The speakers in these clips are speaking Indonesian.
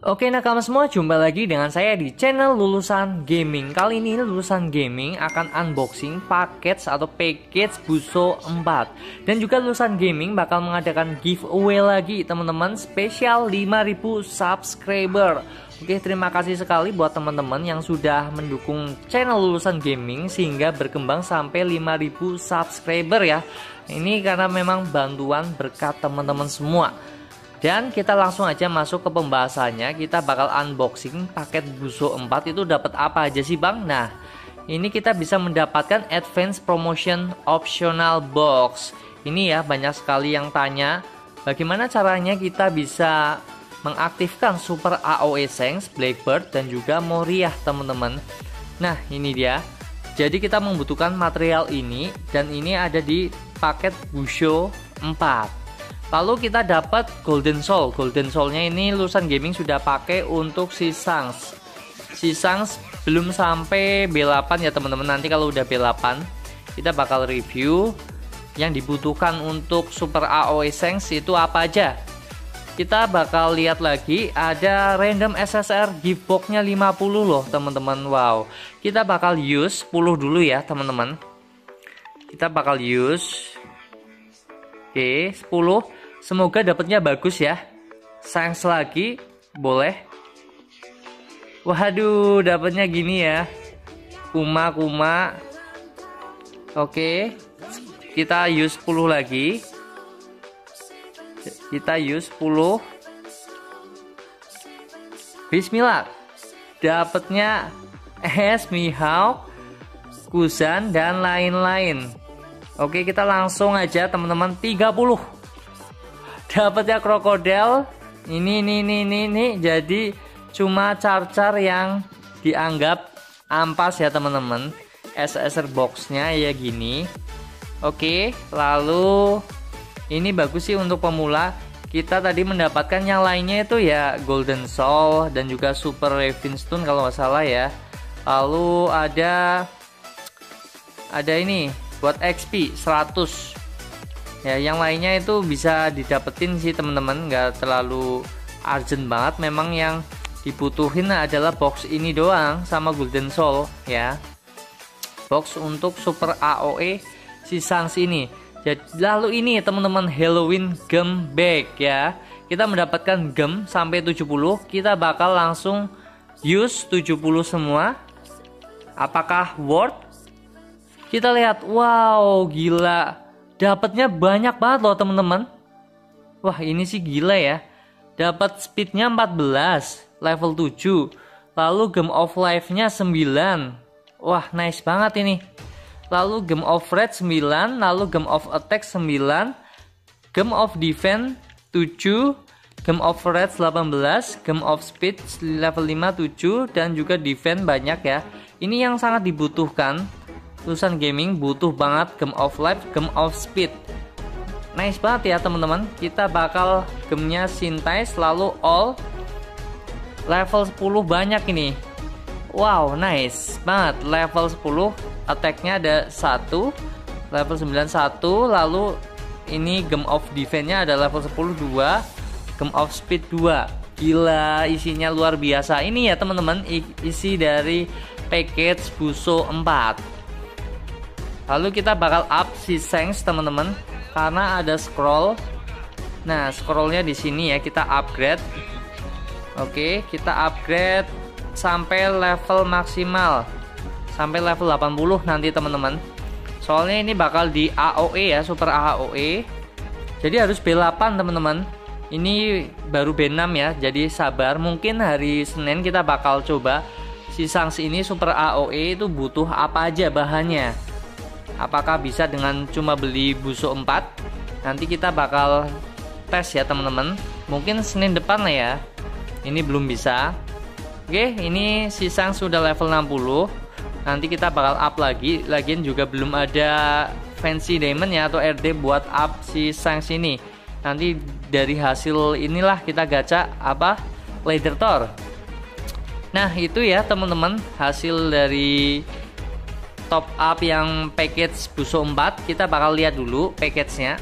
Oke nakama semua, jumpa lagi dengan saya di channel Lulusan Gaming. Kali ini Lulusan Gaming akan unboxing paket atau package Buso 4 Dan juga Lulusan Gaming bakal mengadakan giveaway lagi teman-teman Spesial 5000 subscriber. Oke terima kasih sekali buat teman-teman yang sudah mendukung channel Lulusan Gaming Sehingga berkembang sampai 5000 subscriber ya. Ini karena memang bantuan berkat teman-teman semua dan kita langsung aja masuk ke pembahasannya. Kita bakal unboxing paket Buso 4 itu dapat apa aja sih, Bang? Nah, ini kita bisa mendapatkan Advance Promotion Optional Box. Ini ya banyak sekali yang tanya bagaimana caranya kita bisa mengaktifkan Super AOE Sengs, Blackbird dan juga Moriah, teman-teman. Nah, ini dia. Jadi kita membutuhkan material ini dan ini ada di paket Busho 4. Lalu kita dapat Golden Soul. Golden Soulnya ini lulusan gaming sudah pakai untuk si Sangs. Si Sangs belum sampai B8 ya teman-teman. Nanti kalau udah B8 kita bakal review yang dibutuhkan untuk Super AOE Sangs itu apa aja. Kita bakal lihat lagi ada random SSR gift boxnya 50 loh teman-teman. Wow. Kita bakal use 10 dulu ya teman-teman. Kita bakal use Oke, 10 Semoga dapatnya bagus ya. Sayang lagi, boleh. Waduh, dapatnya gini ya. Kuma-kuma. Oke. Kita use 10 lagi. Kita use 10. Bismillah. Dapatnya es mihawk, kusan dan lain-lain. Oke, kita langsung aja teman-teman 30 dapatnya krokodil. Ini ini ini ini, ini. jadi cuma car-car yang dianggap ampas ya teman-teman. SSR boxnya ya gini. Oke lalu ini bagus sih untuk pemula. Kita tadi mendapatkan yang lainnya itu ya Golden Soul dan juga Super Ravenstone kalau nggak salah ya. Lalu ada ada ini buat XP 100 ya yang lainnya itu bisa didapetin sih teman-teman. Nggak terlalu urgent banget. Memang yang dibutuhin adalah box ini doang sama golden soul ya. Box untuk super AOE si Sans ini. Jadi lalu ini teman-teman Halloween gem bag ya. Kita mendapatkan gem sampai 70 kita bakal langsung use 70 semua. Apakah worth? Kita lihat. Wow gila Dapatnya banyak banget loh teman-teman. Wah ini sih gila ya. Dapat speednya 14, level 7. Lalu game of life-nya 9. Wah nice banget ini. Lalu game of red 9, lalu game of attack 9, game of defense 7, game of red 18, game of speed level 5 7 dan juga defense banyak ya. Ini yang sangat dibutuhkan lulusan gaming butuh banget game of life, game of speed. Nice banget ya teman-teman. Kita bakal gamenya Sintai selalu all level 10 banyak ini. Wow, nice banget. Level 10 attack-nya ada 1, level 91, lalu ini game of defense-nya ada level 10 2, game of speed 2. Gila, isinya luar biasa. Ini ya teman-teman, isi dari package Buso 4 lalu kita bakal up si Sengs teman-teman. Karena ada scroll. Nah scrollnya di sini ya. Kita upgrade. Oke kita upgrade sampai level maksimal. Sampai level 80 nanti teman-teman. Soalnya ini bakal di AOE ya super AOE jadi harus B8 teman-teman. Ini baru B6 ya jadi sabar. Mungkin hari Senin kita bakal coba si Sangs ini super AOE itu butuh apa aja bahannya apakah bisa dengan cuma beli busuk 4 nanti kita bakal tes ya teman-teman. Mungkin Senin depan lah ya. Ini belum bisa. Oke ini si sang sudah level 60 nanti kita bakal up lagi. Lagian juga belum ada fancy diamond ya atau RD buat up si sang sini. Nanti dari hasil inilah kita gacha apa? Leader Thor. Nah itu ya teman-teman. Hasil dari top up yang package Buso 4 kita bakal lihat dulu package-nya.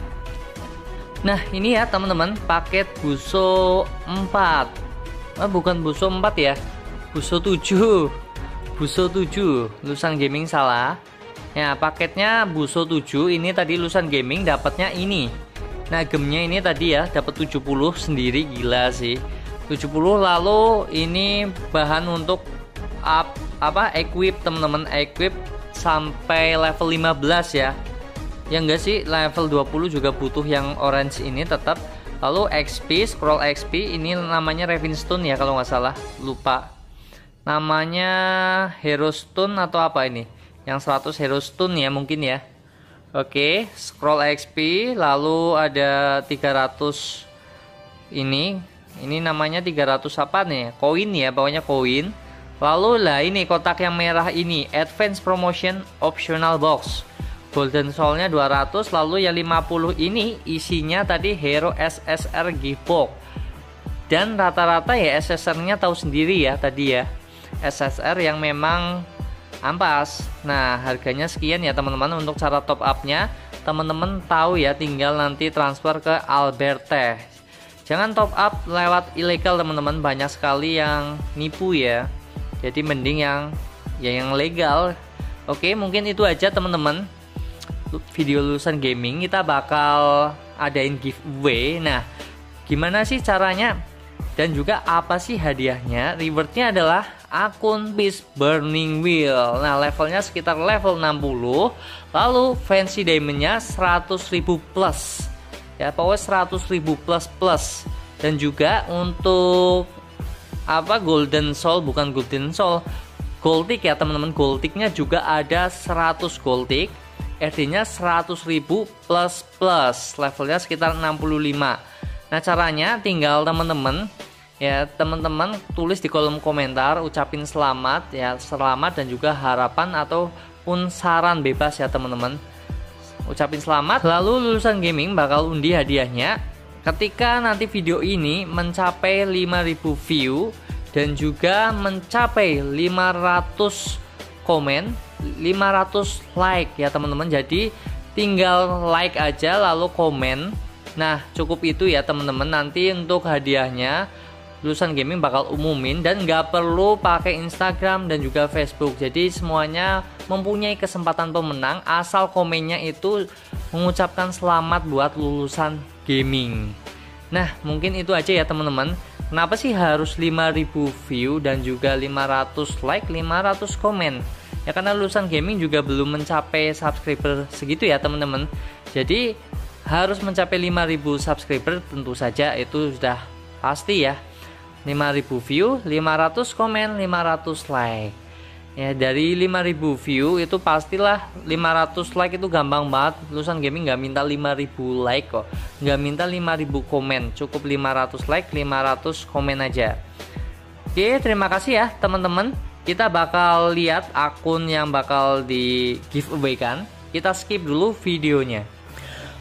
Nah ini ya teman-teman paket Buso 4 ah, bukan buso 4 ya buso 7 buso 7 lusan gaming salah. Ya paketnya buso 7 ini tadi lusan gaming dapatnya ini. Nah gemnya ini tadi ya dapat 70 sendiri gila sih. 70 lalu ini bahan untuk up apa equip teman-teman equip sampai level 15 ya. Ya enggak sih level 20 juga butuh yang orange ini tetap. Lalu XP scroll XP ini namanya Ravenstone ya kalau nggak salah lupa. Namanya Hero Stone atau apa ini? Yang 100 Hero Stone ya mungkin ya. Oke scroll XP lalu ada 300 ini. Ini namanya 300 apa nih koin ya pokoknya koin lalu lah ini kotak yang merah ini advance promotion optional box golden soulnya 200 lalu yang 50 ini isinya tadi hero SSR box dan rata-rata ya SSR nya tahu sendiri ya tadi ya SSR yang memang ampas. Nah, harganya sekian ya teman-teman untuk cara top up-nya. Teman-teman tahu ya tinggal nanti transfer ke Alberte. Jangan top up lewat ilegal teman-teman, banyak sekali yang nipu ya. Jadi mending yang ya yang legal. Oke, mungkin itu aja teman-teman. Video lulusan gaming kita bakal adain giveaway. Nah, gimana sih caranya? Dan juga apa sih hadiahnya? Rewardnya adalah akun Beast Burning Wheel. Nah, levelnya sekitar level 60. Lalu fancy diamondnya 100.000 plus. Ya, pokoknya 100.000 plus plus. Dan juga untuk apa Golden Soul bukan Golden Soul. Gold ya teman-teman. Gold juga ada 100 gold tick. RD-nya 100.000 plus plus. Levelnya sekitar 65. Nah, caranya tinggal teman-teman ya teman-teman tulis di kolom komentar ucapin selamat ya selamat dan juga harapan ataupun saran bebas ya teman-teman ucapin selamat lalu lulusan gaming bakal undi hadiahnya ketika nanti video ini mencapai 5000 view dan juga mencapai 500 komen 500 like ya teman-teman. Jadi tinggal like aja lalu komen. Nah cukup itu ya teman-teman. Nanti untuk hadiahnya lulusan gaming bakal umumin dan nggak perlu pakai Instagram dan juga Facebook. Jadi semuanya mempunyai kesempatan pemenang asal komennya itu mengucapkan selamat buat lulusan gaming. Nah mungkin itu aja ya teman-teman. Kenapa sih harus 5000 view dan juga 500 like 500 komen? Ya karena lulusan gaming juga belum mencapai subscriber segitu ya teman-teman. Jadi harus mencapai 5000 subscriber tentu saja itu sudah pasti ya. 5000 view 500 komen 500 like ya dari 5000 view itu pastilah 500 like itu gampang banget. Lulusan gaming nggak minta 5000 like kok. Nggak minta 5000 komen. Cukup 500 like 500 komen aja. Oke terima kasih ya teman-teman. Kita bakal lihat akun yang bakal di giveaway kan. Kita skip dulu videonya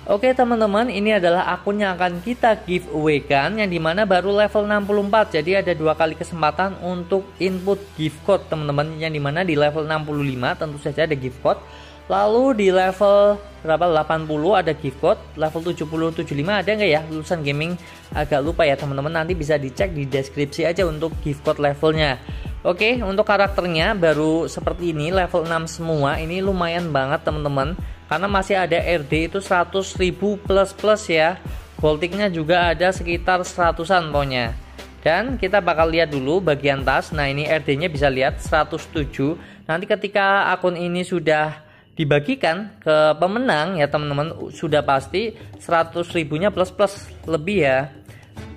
Oke teman-teman, ini adalah akun yang akan kita giveaway kan, yang di mana baru level 64. Jadi ada dua kali kesempatan untuk input gift code teman-teman, yang di mana di level 65 tentu saja ada gift code. Lalu di level berapa 80 ada gift code, level 70 75 ada nggak ya? Lulusan gaming agak lupa ya teman-teman, nanti bisa dicek di deskripsi aja untuk gift code levelnya. Oke, untuk karakternya baru seperti ini, level 6 semua. Ini lumayan banget teman-teman karena masih ada RD itu 100.000 plus plus ya. Boltiknya juga ada sekitar 100an pokoknya. Dan kita bakal lihat dulu bagian tas. Nah ini RD nya bisa lihat 107 nanti ketika akun ini sudah dibagikan ke pemenang ya teman-teman sudah pasti 100 ribunya plus plus lebih ya.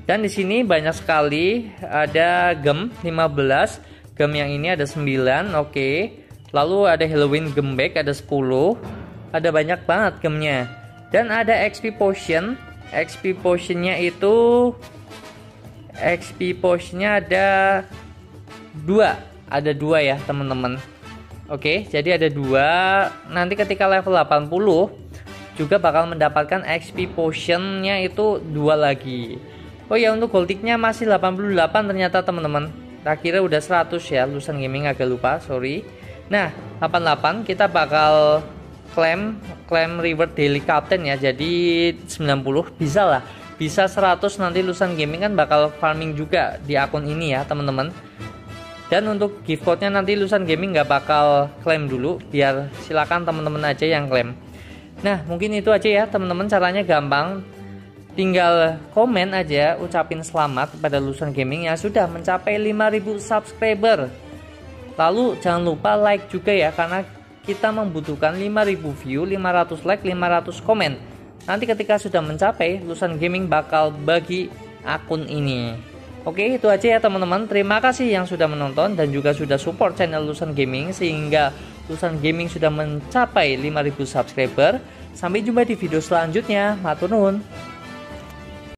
Dan di sini banyak sekali ada gem 15 gem yang ini ada 9 oke. Lalu ada Halloween gem bag ada 10 ada banyak banget gemnya. Dan ada XP potion. XP potionnya itu XP potionnya ada dua. Ada dua ya teman-teman. Oke jadi ada dua. Nanti ketika level 80 juga bakal mendapatkan XP potionnya itu dua lagi. Oh ya untuk goldiknya masih 88 ternyata teman-teman. Tak kira udah 100 ya lulusan gaming agak lupa sorry. Nah 88 kita bakal klaim klaim reward daily captain ya. Jadi 90 bisa lah. Bisa 100 nanti Lusan Gaming kan bakal farming juga di akun ini ya teman-teman. Dan untuk gift code-nya nanti Lusan Gaming nggak bakal klaim dulu. Biar silakan teman-teman aja yang klaim nah mungkin itu aja ya teman-teman. Caranya gampang. Tinggal komen aja ucapin selamat pada Lusan Gaming yang sudah mencapai 5000 subscriber. Lalu jangan lupa like juga ya karena kita membutuhkan 5000 view 500 like 500 komen Nanti ketika sudah mencapai, Lusan Gaming bakal bagi akun ini. Oke, itu aja ya teman-teman. Terima kasih yang sudah menonton dan juga sudah support channel Lusan Gaming sehingga Lusan Gaming sudah mencapai 5000 subscriber. Sampai jumpa di video selanjutnya. Matur nuwun.